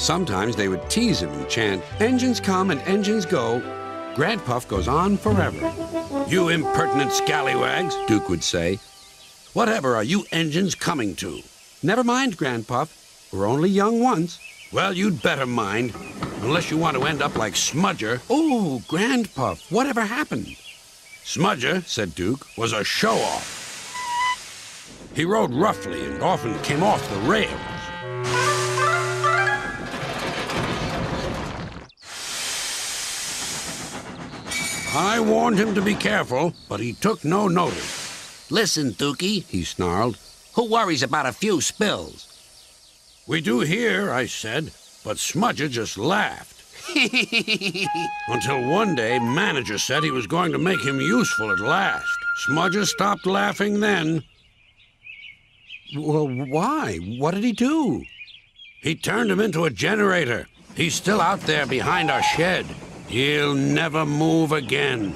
Sometimes they would tease him and chant, Engines come and engines go. Granpuff goes on forever. You impertinent scallywags, Duke would say. Whatever are you engines coming to? Never mind, Granpuff. We're only young once. Well, you'd better mind, unless you want to end up like Smudger. Oh, Granpuff, whatever happened? Smudger, said Duke, was a show-off. He rode roughly and often came off the rails. I warned him to be careful, but he took no notice. Listen, Dookie, he snarled. Who worries about a few spills? We do here, I said, but Smudger just laughed. Until one day, manager said he was going to make him useful at last. Smudger stopped laughing then. Well, why? What did he do? He turned him into a generator. He's still out there behind our shed. He'll never move again.